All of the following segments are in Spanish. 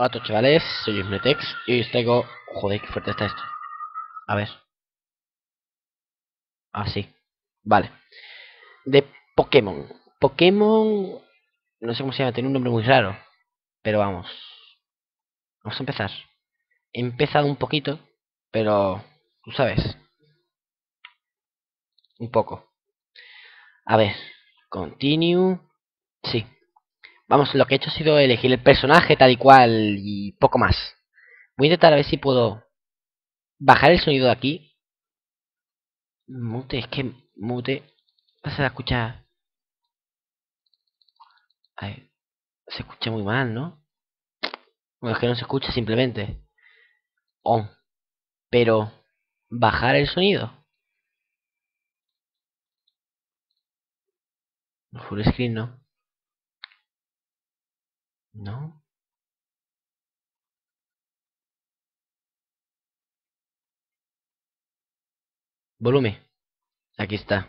Hola a todos chavales, soy Ismetex y os traigo... Joder, qué fuerte está esto. A ver. Así. Ah, vale. De Pokémon. Pokémon... No sé cómo se llama, tiene un nombre muy raro. Pero vamos. Vamos a empezar. He empezado un poquito, pero... Tú sabes. Un poco. A ver. Continue. Sí. Vamos, lo que he hecho ha sido elegir el personaje tal y cual y poco más. Voy a intentar a ver si puedo bajar el sonido de aquí. Mute, es que mute. Vas a escuchar. se escucha muy mal, ¿no? Bueno, es que no se escucha simplemente. Oh. Pero bajar el sonido. Full screen no. ¿No? Volumen. Aquí está.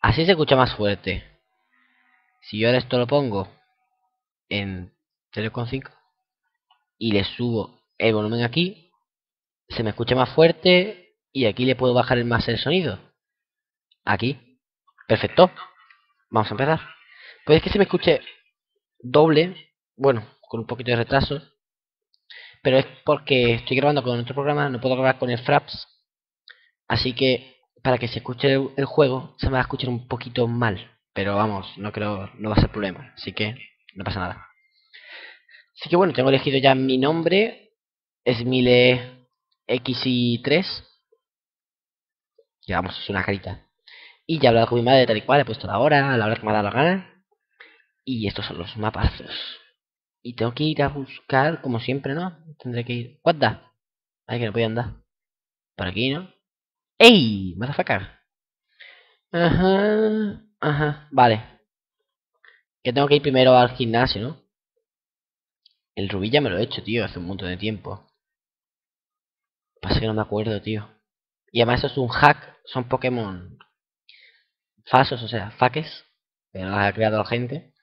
Así se escucha más fuerte. Si yo ahora esto lo pongo en 0.5 y le subo el volumen aquí, se me escucha más fuerte y aquí le puedo bajar más el sonido. Aquí. Perfecto. Vamos a empezar. Puede que se me escuche doble, bueno, con un poquito de retraso, pero es porque estoy grabando con otro programa, no puedo grabar con el Fraps, así que para que se escuche el, juego se me va a escuchar un poquito mal, pero vamos, no creo, no va a ser problema, así que no pasa nada. Así que bueno, tengo elegido ya mi nombre, es Mile XI3, ya vamos, es una carita. Y ya he hablado con mi madre tal y cual, he puesto la hora, a la hora que me ha dado la gana. Y estos son los mapazos. Y tengo que ir a buscar, como siempre, ¿no? Tendré que ir... ¿What the? Ay, que no podía andar. Por aquí, ¿no? ¡Ey! Motherfucker. Ajá. Ajá. Vale. Que tengo que ir primero al gimnasio, ¿no? El rubí ya me lo he hecho, tío, hace un montón de tiempo. Pasa que no me acuerdo, tío. Y además eso es un hack. Son Pokémon falsos, o sea, faques. Pero los ha creado la gente.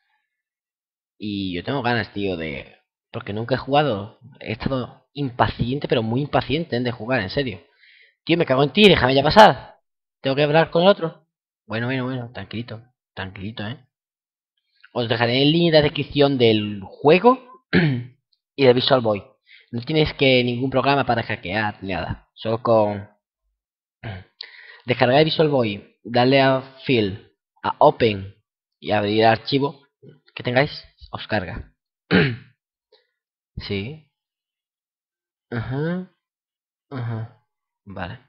Y yo tengo ganas, tío, de... Porque nunca he jugado. He estado impaciente, pero muy impaciente de jugar, en serio. Tío, me cago en ti, déjame ya pasar. Tengo que hablar con el otro. Bueno, bueno, bueno, tranquilito. Tranquilito, ¿eh? Os dejaré el link de descripción del juego y del Visual Boy. No tienes que ningún programa para hackear, nada. Solo con... Descargar Visual Boy, darle a Fill, a Open y abrir el archivo que tengáis os carga. sí. Ajá. Ajá. Vale.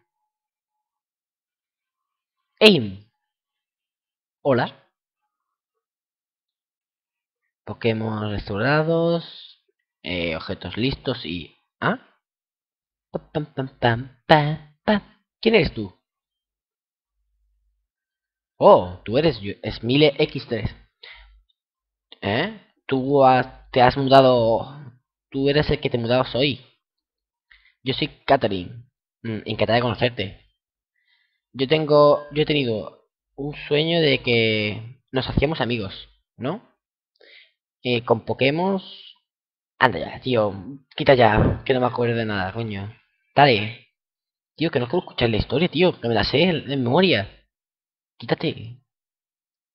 Aim. Hola. Pokémon restaurados. Eh, objetos listos y... ¿Ah? Pam, pam, pam, pam, ¿Quién eres tú? Oh, tú eres Smile X3. ¿Eh? Tú te has mudado, tú eres el que te mudabas hoy. Yo soy Catherine, mm, encantada de conocerte. Yo tengo, yo he tenido un sueño de que nos hacíamos amigos, ¿no? Eh, con Pokémon... Anda ya, tío, quita ya, que no me acuerdo de nada, coño. Dale. Tío, que no quiero escuchar la historia, tío, que me la sé de memoria. Quítate.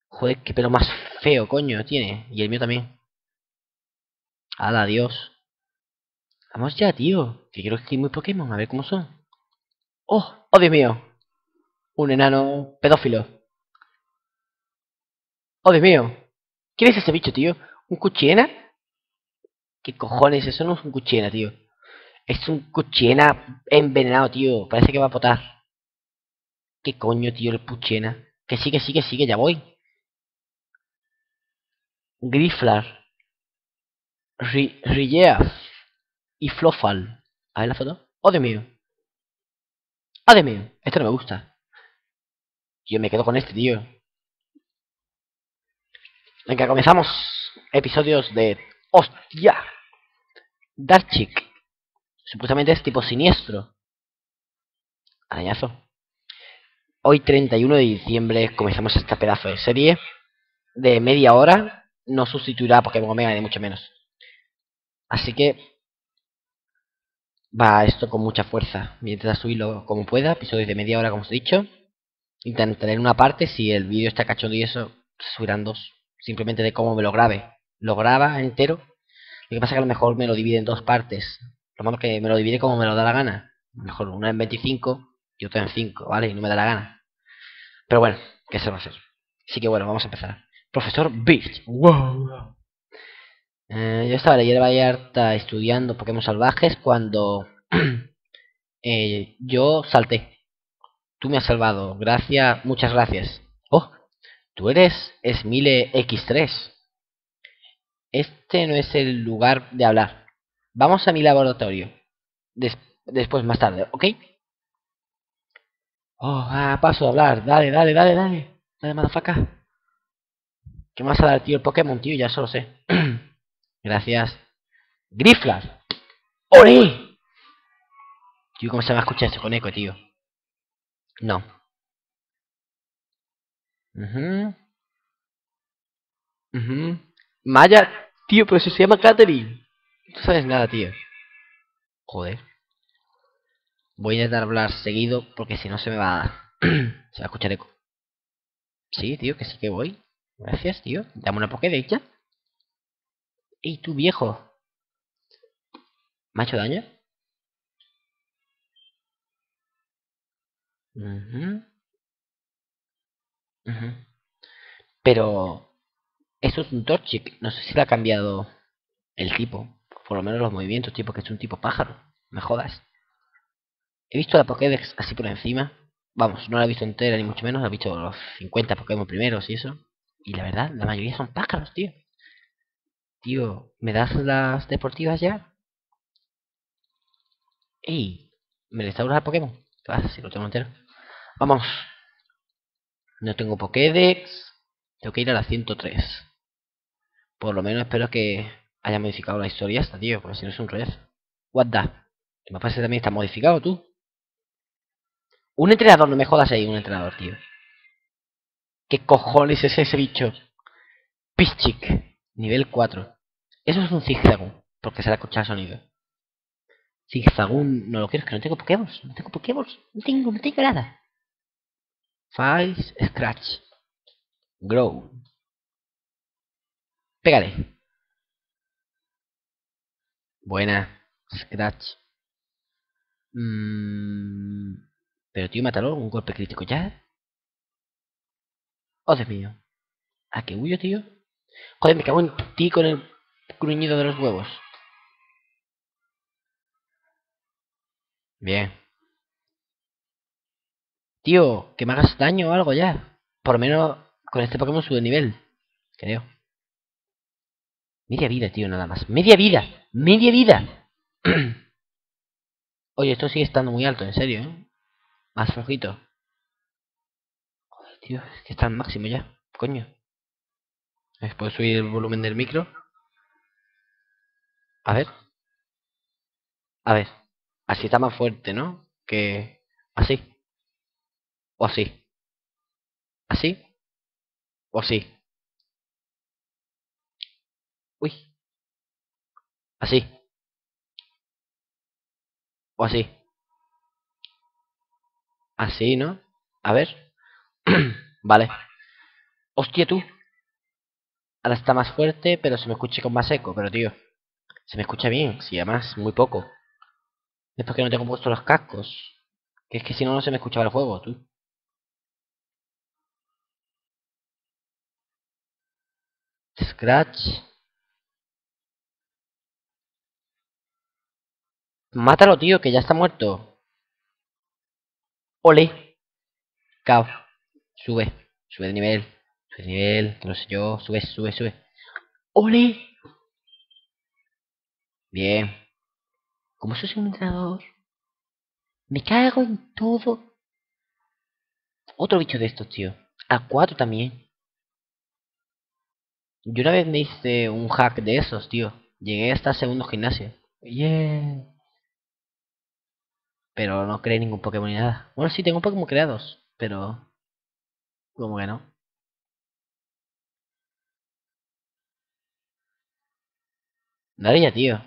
Joder, qué pelo más feo, coño, tiene. Y el mío también. Hala, adiós. Vamos ya, tío. Que quiero escribir muy Pokémon, a ver cómo son. ¡Oh! ¡Oh, Dios mío! Un enano pedófilo. ¡Oh, Dios mío! ¿Quién es ese bicho, tío? ¿Un cuchiena? ¿Qué cojones? Eso no es un cuchiena, tío. Es un cuchiena envenenado, tío. Parece que va a potar. ¿Qué coño, tío, el cuchiena? Que sigue, sigue, sigue, ya voy. Griflar. Rilleaf y Flofal. A ver la foto. ¡Oh, Dios mío! ¡Oh, Dios mío! Esto no me gusta. Yo me quedo con este, tío. Venga, comenzamos. Episodios de... ¡Hostia! Darkchick. Supuestamente es tipo siniestro. Arañazo. Hoy 31 de diciembre comenzamos esta pedazo de serie. De media hora. No sustituirá a Pokémon Omega ni mucho menos. Así que va esto con mucha fuerza. Mientras subirlo como pueda, episodios de media hora como os he dicho. Intentaré en una parte, si el vídeo está cachondo y eso, subirán dos. Simplemente de cómo me lo grabe. Lo graba entero. Lo que pasa es que a lo mejor me lo divide en dos partes. Lo malo que me lo divide como me lo da la gana. Mejor una en 25 y otra en 5, ¿vale? Y no me da la gana. Pero bueno, ¿qué se va a hacer? Así que bueno, vamos a empezar. Profesor Beast. Wow. Eh, yo estaba ayer Vallarta estudiando Pokémon salvajes cuando eh, yo salté. Tú me has salvado. Gracias, muchas gracias. Oh, tú eres Smile X3. Este no es el lugar de hablar. Vamos a mi laboratorio. después, más tarde, ¿ok? Oh, ah, paso a hablar. Dale, dale, dale, dale. Dale, motherfucker. ¿Qué más a dar, tío? El Pokémon, tío, ya solo sé. Gracias. Griflar. ¡Ore! Tío, ¿cómo se va a escuchar esto con eco, tío? No. Mhm. Mhm. Maya, tío, pero si se llama Catherine. No sabes nada, tío. Joder. Voy a intentar hablar seguido porque si no se me va a... se va a escuchar eco. Sí, tío, que sí que voy. Gracias, tío. Dame una Pokédex ya. ¡Ey, tú viejo! ¿Me ha hecho daño? Pero... Eso es un Torchic. No sé si le ha cambiado el tipo. Por lo menos los movimientos, tipo que es un tipo pájaro. Me jodas. He visto la Pokédex así por encima. Vamos, no la he visto entera ni mucho menos. He visto los 50 Pokémon primeros y eso. Y la verdad, la mayoría son pájaros, tío. Tío, ¿me das las deportivas ya? ¡Ey! ¿Me restauras al Pokémon? ¿Qué vas? Si lo tengo entero. Vamos. No tengo Pokédex. Tengo que ir a la 103. Por lo menos espero que haya modificado la historia esta, tío. Porque si no es un red. What the? Me parece también está modificado, tú. Un entrenador, no me jodas ahí, un entrenador, tío. ¿Qué cojones es ese bicho? Pichic. Nivel 4. Eso es un zigzagún, porque se le ha escuchado el sonido. Zigzagún, no lo quiero, es que no tengo Pokémon. No tengo Pokémon. No tengo, no tengo nada. Files, Scratch. Grow. Pégale. Buena. Scratch. Mm, pero tío, mátalo. Un golpe crítico ya. Oh, Dios mío. ¿A qué huyo, tío? Joder, me cago en ti con el gruñido de los huevos. Bien. Tío, que me hagas daño o algo ya. Por lo menos con este Pokémon sube nivel. Creo. Media vida, tío, nada más. ¡Media vida! ¡Media vida! Oye, esto sigue estando muy alto, en serio, ¿eh? Más flojito. Joder, tío, es que está al máximo ya. Coño. ¿Puedo subir el volumen del micro? A ver. A ver. Así está más fuerte, ¿no? Que... Así. O así. ¿Así? ¿O así? Uy. Así. O así. Así, ¿no? A ver. vale. Hostia, tú. Ahora está más fuerte, pero se me escucha con más eco. Pero, tío, se me escucha bien. Si además, muy poco. Es porque no tengo puesto los cascos. Que es que si no, no se me escuchaba el juego, tú. Scratch. Mátalo, tío, que ya está muerto. Ole. Cao. Sube. Sube de nivel nivel, no sé yo, sube, sube, sube. ¡Ole! Bien. Como soy un entrenador, me cago en todo. Otro bicho de estos, tío. A cuatro también. Yo una vez me hice un hack de esos, tío. Llegué hasta segundo gimnasio. Yeah. Pero no creé ningún Pokémon ni nada. Bueno, sí, tengo Pokémon creados. Pero... Como que no. Dadilla, tío.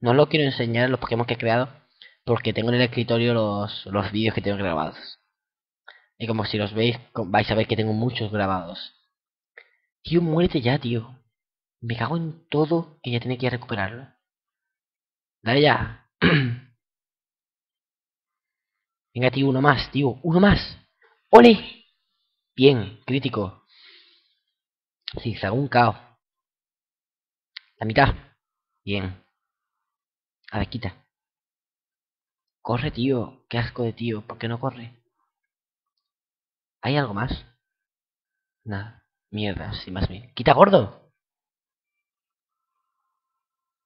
No lo quiero enseñar los Pokémon que he creado porque tengo en el escritorio los, los vídeos que tengo grabados. Y como si los veis, vais a ver que tengo muchos grabados. Tío, muérete ya, tío. Me cago en todo que ya tiene que ir recuperarlo. Dale ya. Venga, tío, uno más, tío. Uno más. ¡Ole! Bien, crítico. Sí, hago un caos. La mitad. Bien. A ver, quita. Corre, tío. Qué asco de tío. ¿Por qué no corre? ¿Hay algo más? Nada. Mierda, sin más bien. ¡Quita gordo!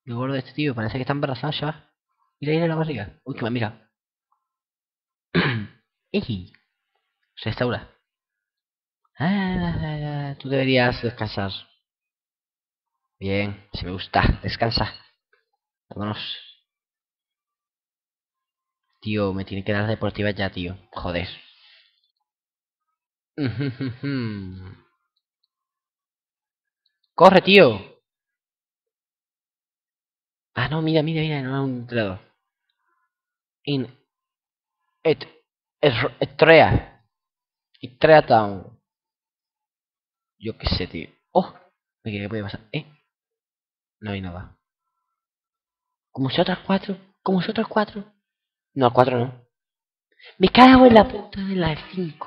El gordo este tío parece que está embarazado ya. Mira, mira la barriga. Uy, que me mira. ¡Ey! Restaura. Ah, tú deberías descansar. Bien, si me gusta. Descansa. Vámonos. Tío, me tiene que dar deportiva ya, tío. Joder. ¡Corre, tío! Ah, no, mira, mira, mira, no es un entrenador. In... Et... Etrea. Etrea Town. Yo qué sé, tío. ¡Oh! ¿Qué puede pasar? ¿Eh? No hay nada. Como si otras cuatro. Como si otras cuatro. No, cuatro no. Me cago en la puta de las cinco.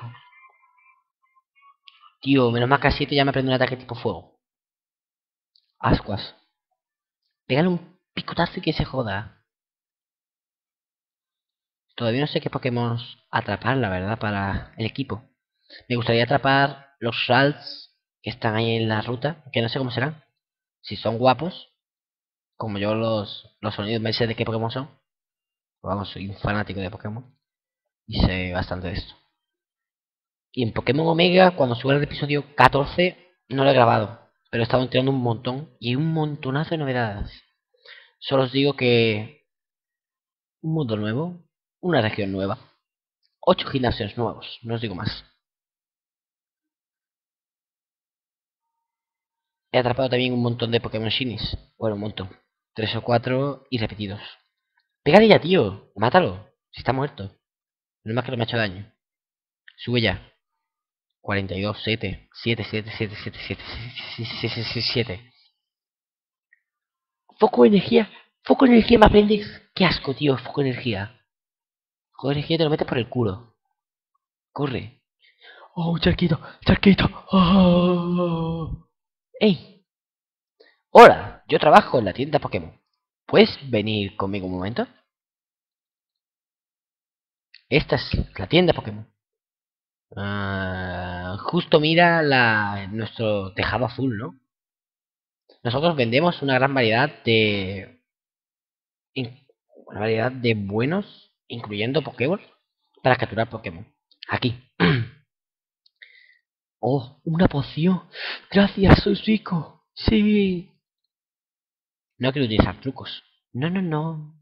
Tío, menos mal que a 7 ya me prende un ataque tipo fuego. Ascuas. Pégale un picotazo y que se joda. Todavía no sé qué Pokémon atrapar, la verdad, para el equipo. Me gustaría atrapar los Salts que están ahí en la ruta, que no sé cómo serán. Si son guapos, como yo los, los sonidos me sé de qué Pokémon son. Vamos, soy un fanático de Pokémon. Y sé bastante de esto. Y en Pokémon Omega, cuando sube el episodio 14, no lo he grabado. Pero he estado entrando un montón. Y un montonazo de novedades. Solo os digo que... Un mundo nuevo. Una región nueva. Ocho gimnasios nuevos. No os digo más. He atrapado también un montón de Pokémon Shinies. Bueno, un montón. Tres o cuatro y repetidos. Pégale ya, tío. Mátalo. Si está muerto. No más que no me ha hecho daño. Sube ya. 42, 7, 7, 7, 7, 7, 7, 7, 7. Foco de energía. Foco energía me aprendes. Qué asco, tío. Foco energía. Foco de energía te lo metes por el culo. Corre. Oh, charquito, charquito. Oh. ¡Ey! Hola, yo trabajo en la tienda Pokémon. ¿Puedes venir conmigo un momento? Esta es la tienda Pokémon. Uh, justo mira la, nuestro tejado azul, ¿no? Nosotros vendemos una gran variedad de... Una variedad de buenos, incluyendo Pokémon, para capturar Pokémon. Aquí. Oh, una poción. Gracias, soy rico. Sí. No quiero utilizar trucos. No, no, no.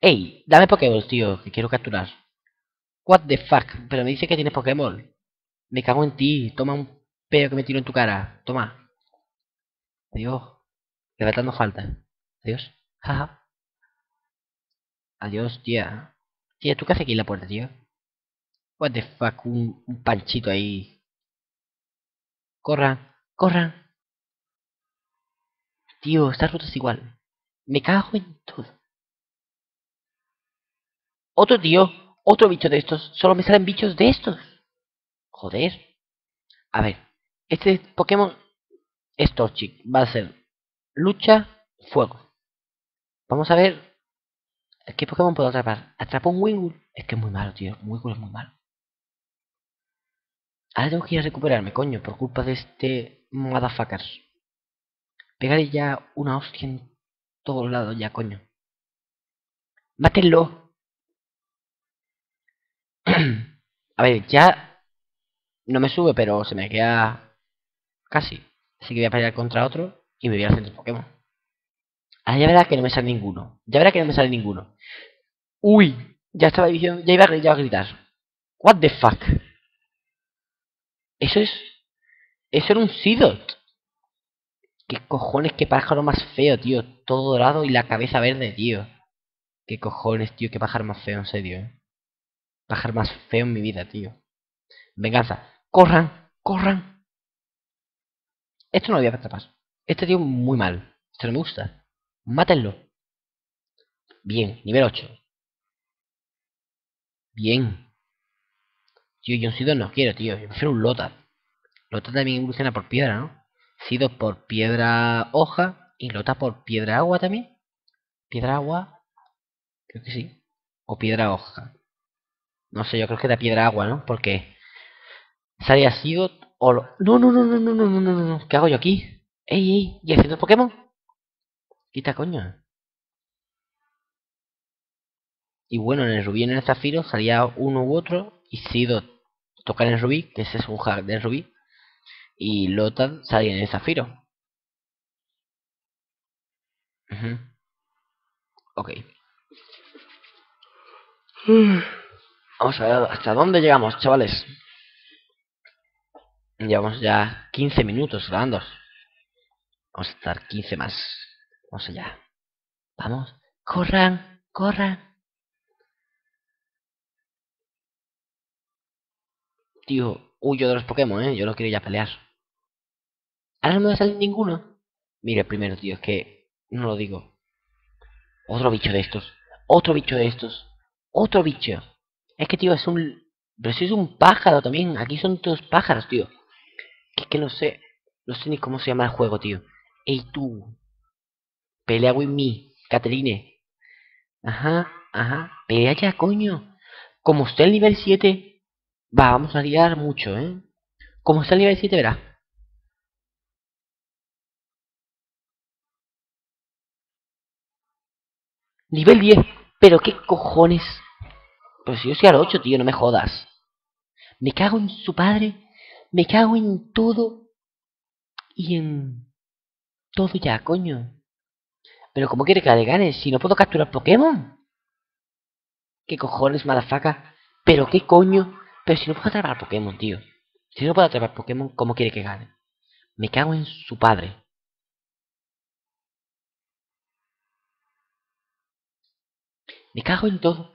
Ey, dame Pokémon, tío, que quiero capturar. What the fuck, pero me dice que tienes Pokémon. Me cago en ti, toma un pedo que me tiro en tu cara. Toma. Adiós. Levantando falta. Adiós. Jaja. Adiós, tía. Tía, ¿tú qué haces aquí en la puerta, tío? What the fuck, un, panchito ahí. Corran, corran. Tío, esta ruta es igual. Me cago en todo. Otro tío, otro bicho de estos. Solo me salen bichos de estos. Joder. A ver, este Pokémon es Torchic. Va a ser lucha, fuego. Vamos a ver qué Pokémon puedo atrapar. Atrapa un Wingull. Es que es muy malo, tío. Wingull es muy malo. Ahora tengo que ir a recuperarme, coño, por culpa de este motherfucker. Pegaré ya una hostia en todos lados ya, coño. ¡Mátenlo! A ver, ya no me sube, pero se me queda casi. Así que voy a pelear contra otro y me voy al centro Pokémon. Ahora ya verá que no me sale ninguno. Ya verá que no me sale ninguno. Uy, ya estaba diciendo, ya iba, a gritar. What the fuck? Eso es... Eso era un Seedot. ¿Qué cojones? ¿Qué pájaro más feo, tío? Todo dorado y la cabeza verde, tío. ¿Qué cojones, tío? ¿Qué pájaro más feo, en serio, eh? Pájaro más feo en mi vida, tío. Venganza. ¡Corran! ¡Corran! Esto no lo voy a hacer capaz. Este tío muy mal. Esto no me gusta. Mátenlo. Bien, nivel 8. Bien. Yo Sido no quiero, tío. Yo prefiero un Lota. Lota también evoluciona por piedra, ¿no? Sido por piedra hoja y Lota por piedra agua también. Piedra agua. Creo que sí. O piedra hoja. No sé, yo creo que da piedra agua, ¿no? Porque sale Sido o lo... No, no, no, no, no, no, no, no, no. ¿Qué hago yo aquí? ¡Ey, ey! ¿Y haciendo Pokémon? Quita coño. Y bueno, en el rubí y en el zafiro salía uno u otro. Y Sido tocar en rubí, que ese es un hack del rubí. Y Lotan salía en el zafiro. Ok. Vamos a ver hasta dónde llegamos, chavales. Llevamos ya 15 minutos grabando. Vamos a estar 15 más. Vamos allá. Vamos. Corran, corran. Tío, huyo de los Pokémon, ¿eh? Yo no quiero ya pelear. Ahora no me va a salir ninguno. Mire, primero, tío, es que... No lo digo. Otro bicho de estos. Otro bicho de estos. Otro bicho. Es que, tío, es un... Pero si es un pájaro también. Aquí son todos pájaros, tío. Que, que no sé... No sé ni cómo se llama el juego, tío. Ey, tú. Pelea with me, Caterine. Ajá, ajá. Pelea ya, coño. Como usted el nivel 7, Va, vamos a liar mucho, ¿eh? Como está el nivel 7, verá. Nivel 10. Pero qué cojones. Pues si yo soy al 8, tío, no me jodas. Me cago en su padre. Me cago en todo. Y en... Todo ya, coño. Pero ¿cómo quiere que le gane si no puedo capturar Pokémon? ¿Qué cojones, malafaca? ¿Pero qué coño? Pero si no puedo atrapar Pokémon, tío. Si no puedo atrapar Pokémon, ¿cómo quiere que gane? Me cago en su padre. Me cago en todo.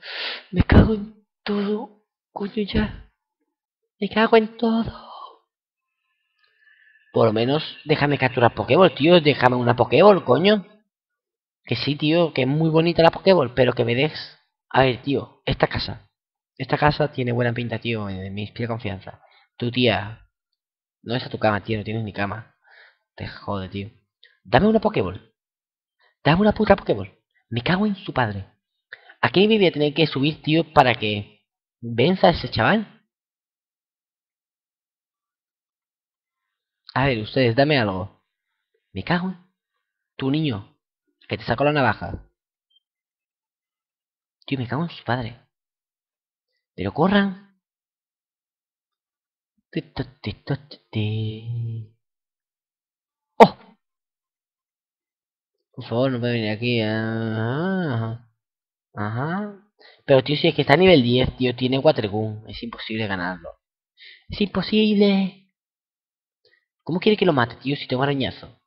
Me cago en todo. Coño ya. Me cago en todo. Por lo menos déjame capturar Pokéball, tío. Déjame una Pokéball, coño. Que sí, tío, que es muy bonita la Pokéball, pero que me des... A ver, tío, esta casa. Esta casa tiene buena pinta, tío. Me inspira confianza. Tu tía. No es a tu cama, tío. No tienes ni cama. Te jode, tío. Dame una Pokéball. Dame una puta Pokéball. Me cago en su padre. ¿A qué me voy a tener que subir, tío, para que venza a ese chaval? A ver, ustedes, dame algo. Me cago en... Tu niño. Que te sacó la navaja. Tío, me cago en su padre. Pero corran. ¡Oh! Por favor, no puede venir aquí. Ajá. Ajá. Pero tío, si es que está a nivel 10, tío, tiene Watergun. Es imposible ganarlo. Es imposible. ¿Cómo quiere que lo mate, tío, si tengo arañazo?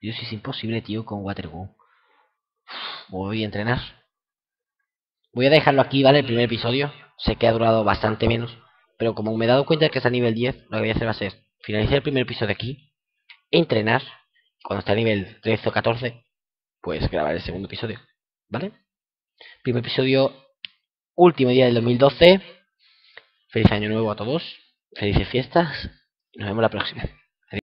Tío, si es imposible, tío, con Watergun. Voy a entrenar. Voy a dejarlo aquí, ¿vale? El primer episodio. Sé que ha durado bastante menos. Pero como me he dado cuenta de que está a nivel 10, lo que voy a hacer va a ser finalizar el primer episodio aquí. Entrenar. Cuando esté a nivel 13 o 14, pues grabar el segundo episodio. ¿Vale? Primer episodio, último día del 2012. Feliz año nuevo a todos. Felices fiestas. Nos vemos la próxima.